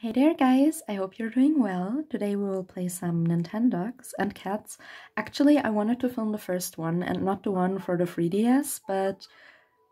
Hey there guys, I hope you're doing well. Today we will play some Nintendogs and cats. Actually, I wanted to film the first one and not the one for the 3DS, but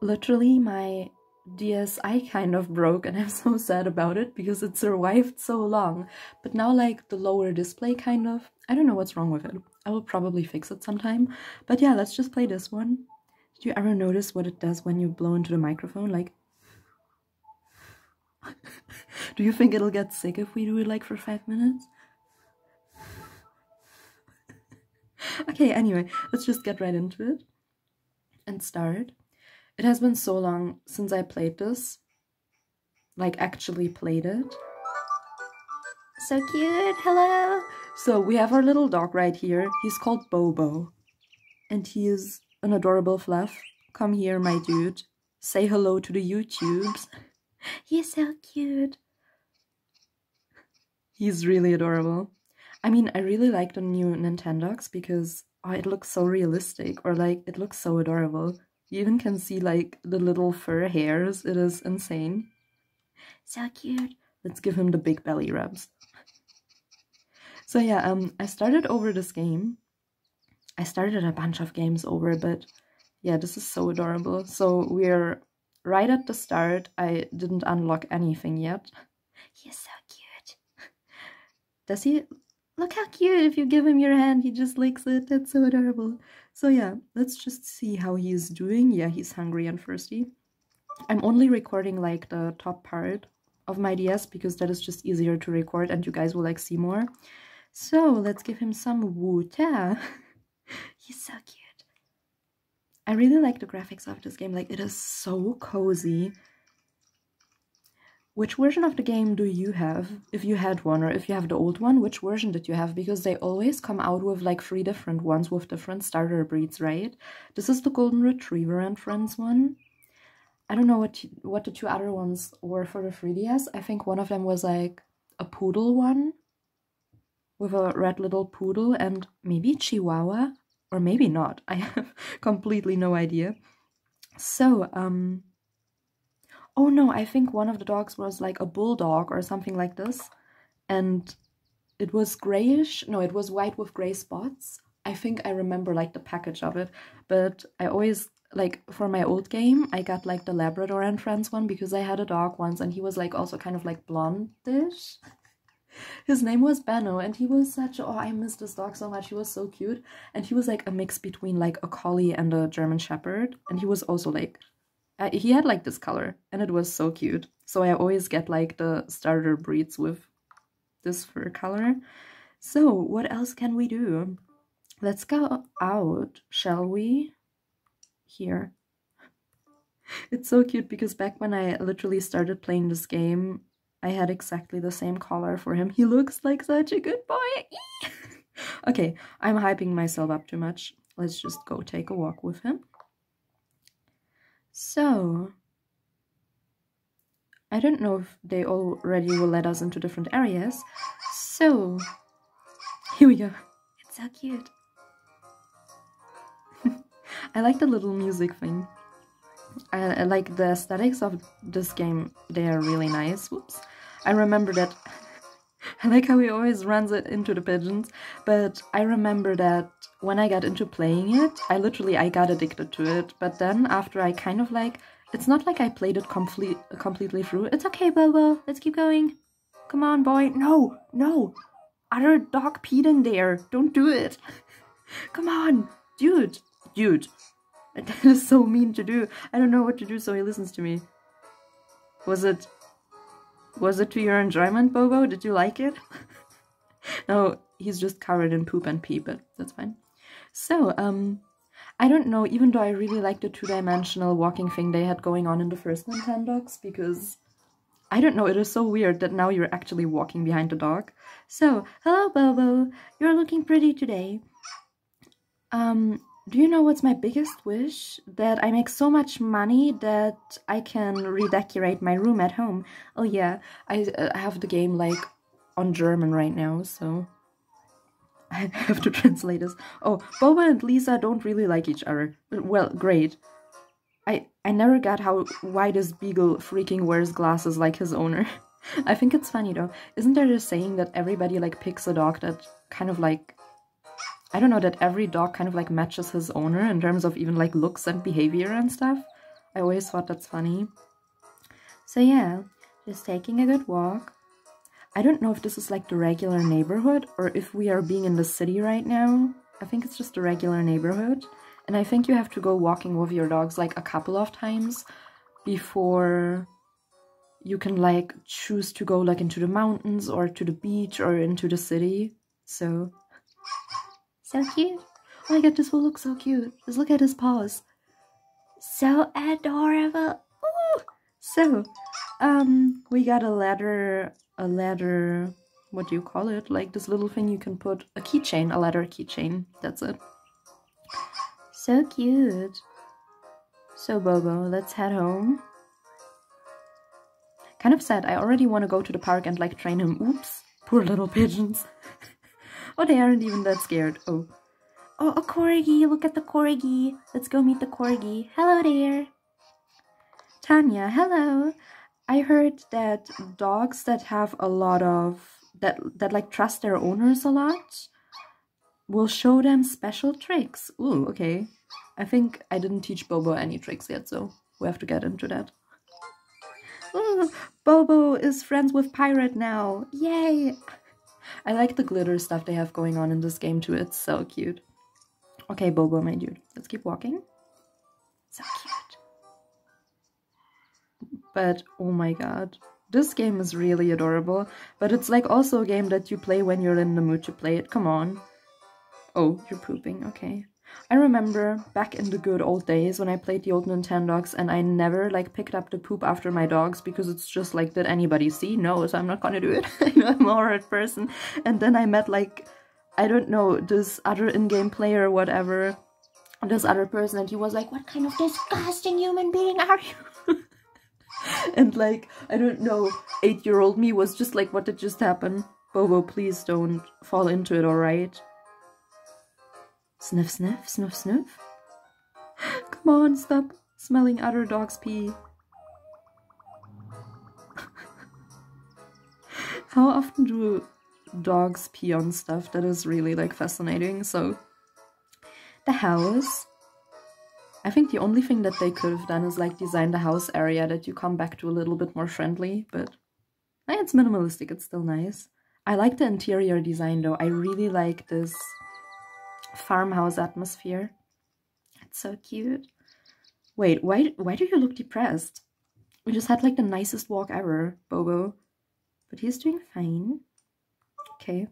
literally my DSi kind of broke and I'm so sad about it because it survived so long. But now like the lower display kind of, I don't know what's wrong with it. I will probably fix it sometime. But yeah, let's just play this one. Did you ever notice what it does when you blow into the microphone? Like do you think it'll get sick if we do it like for five minutes? okay, anyway, let's just get right into it and start. It has been so long since I played this, like actually played it. So cute, hello! So we have our little dog right here. He's called Bobo. And he is an adorable fluff. Come here, my dude. Say hello to the YouTubes. He's so cute. He's really adorable. I mean, I really like the new Nintendogs because oh, it looks so realistic or like it looks so adorable. You even can see like the little fur hairs. It is insane. So cute. Let's give him the big belly rubs. So yeah, um, I started over this game. I started a bunch of games over, but yeah, this is so adorable. So we're right at the start, I didn't unlock anything yet. He's so cute. Does he? Look how cute. If you give him your hand, he just licks it. That's so adorable. So yeah, let's just see how he's doing. Yeah, he's hungry and thirsty. I'm only recording like the top part of my DS because that is just easier to record and you guys will like see more. So let's give him some water. he's so cute. I really like the graphics of this game. Like, it is so cozy. Which version of the game do you have? If you had one, or if you have the old one, which version did you have? Because they always come out with like three different ones with different starter breeds, right? This is the Golden Retriever and Friends one. I don't know what what the two other ones were for the 3DS. I think one of them was like a poodle one with a red little poodle and maybe Chihuahua or maybe not. I have completely no idea. So, um, oh no, I think one of the dogs was like a bulldog or something like this, and it was grayish. No, it was white with gray spots. I think I remember like the package of it, but I always like for my old game, I got like the Labrador and Friends one because I had a dog once and he was like also kind of like blondish. His name was Benno, and he was such. Oh, I miss this dog so much. He was so cute, and he was like a mix between like a collie and a German Shepherd, and he was also like. Uh, he had like this color, and it was so cute. So I always get like the starter breeds with this fur color. So what else can we do? Let's go out, shall we? Here. It's so cute because back when I literally started playing this game, I had exactly the same collar for him. He looks like such a good boy. okay, I'm hyping myself up too much. Let's just go take a walk with him. So, I don't know if they already will let us into different areas. So, here we go. It's so cute. I like the little music thing. I, I, like the aesthetics of this game. They are really nice. Whoops. I remember that. I like how he always runs it into the pigeons, but I remember that when I got into playing it, I literally I got addicted to it. But then after I kind of like, it's not like I played it complete completely through. It's okay, Bobo. Let's keep going. Come on, boy. No, no. Other dog peed in there. Don't do it. Come on, dude, dude. That is so mean to do. I don't know what to do, so he listens to me. Was it was it to your enjoyment, Bobo? Did you like it? no, he's just covered in poop and pee, but that's fine. So, um, I don't know, even though I really like the two-dimensional walking thing they had going on in the first Nintendogs, because I don't know, it is so weird that now you're actually walking behind the dog. So, hello Bobo, you're looking pretty today. Um, do you know what's my biggest wish? That I make so much money that I can redecorate my room at home. Oh yeah, I uh, have the game like on German right now, so I have to translate this. Oh, Bobo and Lisa don't really like each other. Well, great. I I never got how why this beagle freaking wears glasses like his owner. I think it's funny though. Isn't there a saying that everybody like picks a dog that kind of like I don't know that every dog kind of like matches his owner in terms of even like looks and behavior and stuff. I always thought that's funny. So yeah, just taking a good walk. I don't know if this is like the regular neighborhood or if we are being in the city right now. I think it's just a regular neighborhood. And I think you have to go walking with your dogs like a couple of times before you can like choose to go like into the mountains or to the beach or into the city. So so cute. Oh my god, this will look so cute. Just look at his paws. So adorable. Ooh. So, um, we got a ladder, a ladder, what do you call it? Like this little thing you can put, a keychain, a ladder keychain. That's it. So cute. So Bobo, let's head home. Kind of sad. I already want to go to the park and like train him. Oops. Poor little pigeons. oh, they aren't even that scared. Oh. Oh, a corgi. Look at the corgi. Let's go meet the corgi. Hello there. Tanya, hello. I heard that dogs that have a lot of that that like trust their owners a lot will show them special tricks. Ooh, okay. I think I didn't teach Bobo any tricks yet, so we have to get into that. Ooh, Bobo is friends with Pirate now. Yay! I like the glitter stuff they have going on in this game too. It's so cute. Okay, Bobo, my dude. Let's keep walking. So cute. But, oh my god. This game is really adorable. But it's like also a game that you play when you're in the mood to play it. Come on. Oh, you're pooping. Okay. I remember back in the good old days when I played the old Nintendogs and I never like picked up the poop after my dogs because it's just like, did anybody see? No, so I'm not gonna do it. I'm a horrid person. And then I met like, I don't know, this other in-game player or whatever, this other person and he was like, what kind of disgusting human being are you? and like, I don't know, eight-year-old me was just like, what did just happen? Bobo, please don't fall into it, alright? Sniff, sniff, sniff, sniff. Come on, stop smelling other dog's pee. How often do dogs pee on stuff? That is really like fascinating. So, the house. I think the only thing that they could have done is like design the house area that you come back to a little bit more friendly, but eh, it's minimalistic, it's still nice. I like the interior design though. I really like this farmhouse atmosphere. It's so cute. Wait, why, why do you look depressed? We just had like the nicest walk ever, Bobo. But he's doing fine. Okay.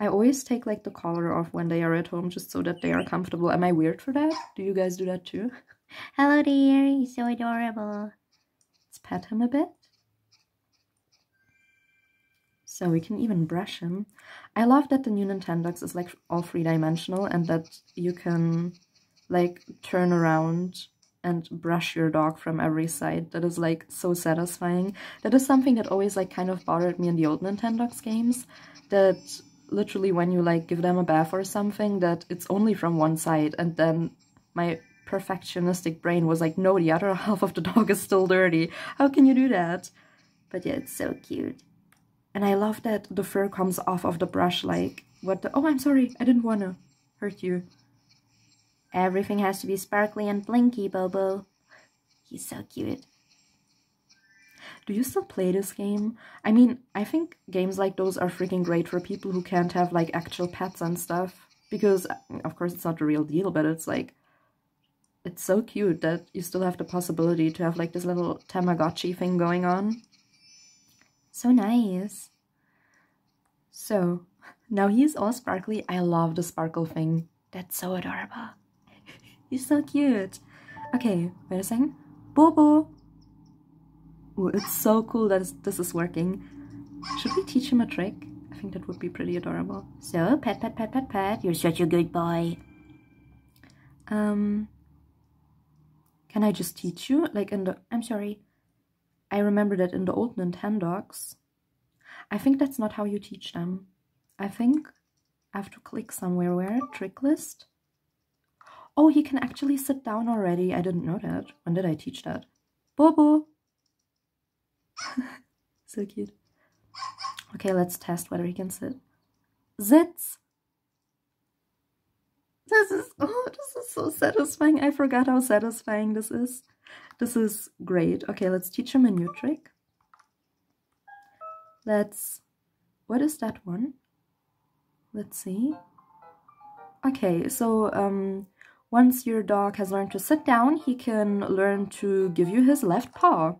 I always take like the collar off when they are at home just so that they are comfortable. Am I weird for that? Do you guys do that too? Hello dear, you're so adorable. Let's pet him a bit. So we can even brush him. I love that the new Nintendogs is like all three-dimensional and that you can like turn around and brush your dog from every side. That is like so satisfying. That is something that always like kind of bothered me in the old Nintendogs games. That literally when you like give them a bath or something that it's only from one side and then my perfectionistic brain was like no the other half of the dog is still dirty. How can you do that? But yeah, it's so cute. And I love that the fur comes off of the brush like, what the- oh, I'm sorry, I didn't want to hurt you. Everything has to be sparkly and blinky, Bobo. He's so cute. Do you still play this game? I mean, I think games like those are freaking great for people who can't have like actual pets and stuff. Because, of course, it's not the real deal, but it's like, it's so cute that you still have the possibility to have like this little Tamagotchi thing going on. So nice. So, now he's all sparkly. I love the sparkle thing. That's so adorable. he's so cute. Okay, wait a second. Bobo! Ooh, it's so cool that this is working. Should we teach him a trick? I think that would be pretty adorable. So, pet, pet, pet, pet, pet. You're such a good boy. Um, can I just teach you? Like in the... I'm sorry. I remember that in the old Nintendogs, I think that's not how you teach them. I think I have to click somewhere where trick list. Oh, he can actually sit down already. I didn't know that. When did I teach that? Bobo! So cute. Okay, let's test whether he can sit. Sitz. This is oh, this is so satisfying. I forgot how satisfying this is. This is great. Okay, let's teach him a new trick. Let's what is that one? Let's see. Okay, so um once your dog has learned to sit down, he can learn to give you his left paw.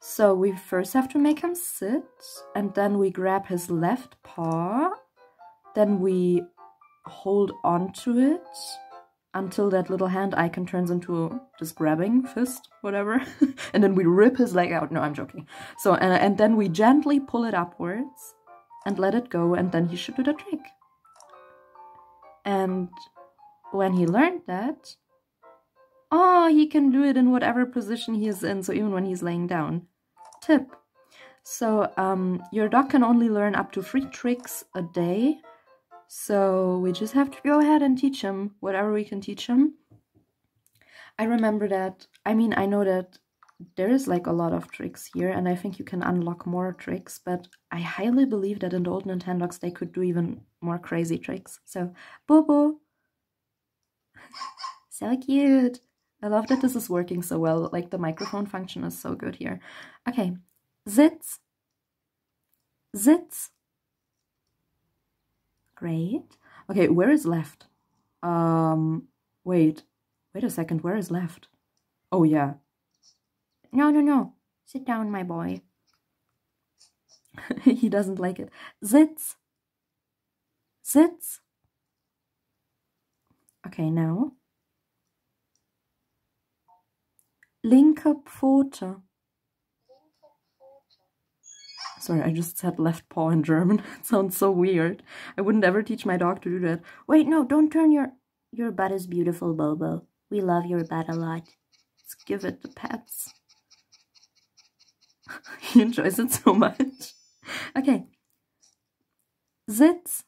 So we first have to make him sit, and then we grab his left paw, then we hold on to it until that little hand icon turns into just grabbing fist, whatever, and then we rip his leg out. No, I'm joking. So, and, and then we gently pull it upwards and let it go, and then he should do the trick. And when he learned that, oh, he can do it in whatever position he is in, so even when he's laying down. Tip. So um, your dog can only learn up to three tricks a day. So we just have to go ahead and teach them whatever we can teach them. I remember that, I mean, I know that there is like a lot of tricks here and I think you can unlock more tricks, but I highly believe that in the old Nintendogs they could do even more crazy tricks. So, Bobo, so cute. I love that this is working so well. Like the microphone function is so good here. Okay, Sitz. Sitz. Great. Okay, where is left? Um, wait. Wait a second, where is left? Oh, yeah. No, no, no. Sit down, my boy. he doesn't like it. Sitz. Sitz. Okay, now. Linke Pfote. Sorry, I just said left paw in German. it sounds so weird. I wouldn't ever teach my dog to do that. Wait, no, don't turn your... Your butt is beautiful, Bobo. We love your butt a lot. Let's give it the pets. he enjoys it so much. Okay. Sitz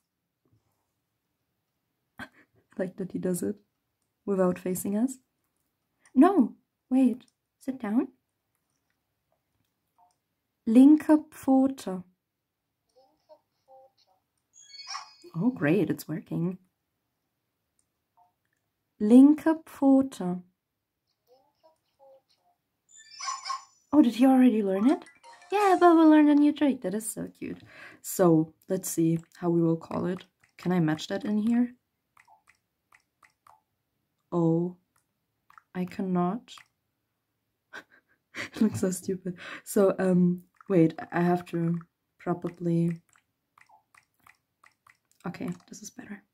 like that he does it without facing us. No, wait, sit down. Linke Pfote. Oh, great, it's working. Linke Pfote. Oh, did he already learn it? Yeah, but we'll learn a new trick. That is so cute. So, let's see how we will call it. Can I match that in here? Oh, I cannot. it looks so stupid. So, um, wait, I have to probably... Okay, this is better.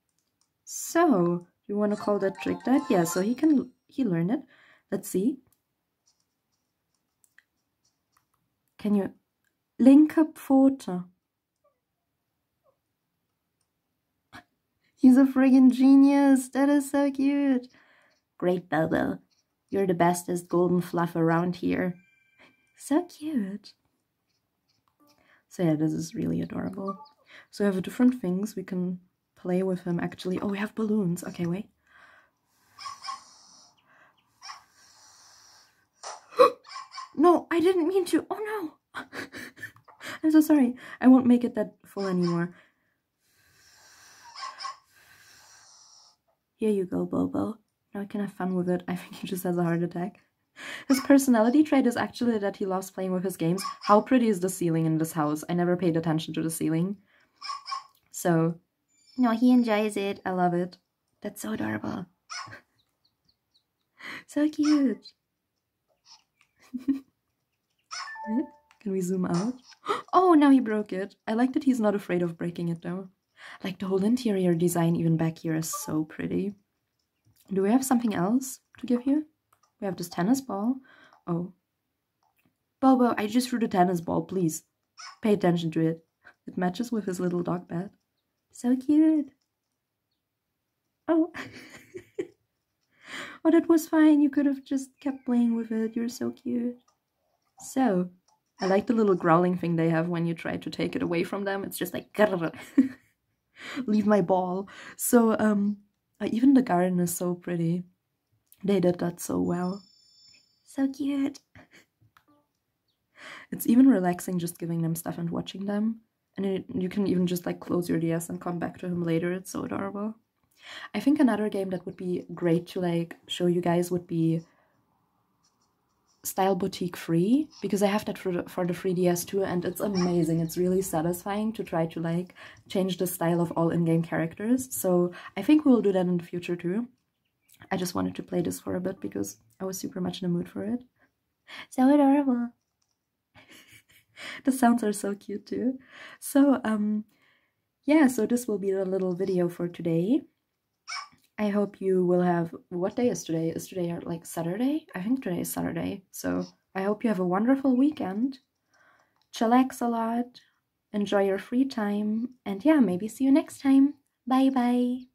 So, you want to call that trick that? Yeah, so he can, he learn it. Let's see. Can you... Linke Pfote. He's a friggin' genius. That is so cute. Great, Bobo. You're the bestest golden fluff around here. So cute. So yeah, this is really adorable. So we have different things we can play with him actually. Oh, we have balloons. Okay, wait. no, I didn't mean to. Oh no. I'm so sorry. I won't make it that full anymore. Here you go, Bobo. Now I can have fun with it. I think he just has a heart attack. His personality trait is actually that he loves playing with his games. How pretty is the ceiling in this house? I never paid attention to the ceiling. So, no, he enjoys it. I love it. That's so adorable. so cute. Can we zoom out? Oh, now he broke it. I like that he's not afraid of breaking it though. Like the whole interior design even back here is so pretty. Do we have something else to give you? We have this tennis ball. Oh. Bobo, I just threw the tennis ball, please. Pay attention to it. It matches with his little dog bed. So cute. Oh. oh, that was fine. You could have just kept playing with it. You're so cute. So, I like the little growling thing they have when you try to take it away from them. It's just like, leave my ball. So, um, uh, even the garden is so pretty. They did that so well. So cute. It's even relaxing just giving them stuff and watching them. And it, you can even just like close your DS and come back to him later. It's so adorable. I think another game that would be great to like show you guys would be Style Boutique free because I have that for the, for the 3DS too and it's amazing. It's really satisfying to try to like change the style of all in-game characters. So I think we'll do that in the future too. I just wanted to play this for a bit because I was super much in the mood for it. So adorable. the sounds are so cute too. So um yeah, so this will be the little video for today. I hope you will have. What day is today? Is today like Saturday? I think today is Saturday. So I hope you have a wonderful weekend. Chillax a lot. Enjoy your free time. And yeah, maybe see you next time. Bye bye.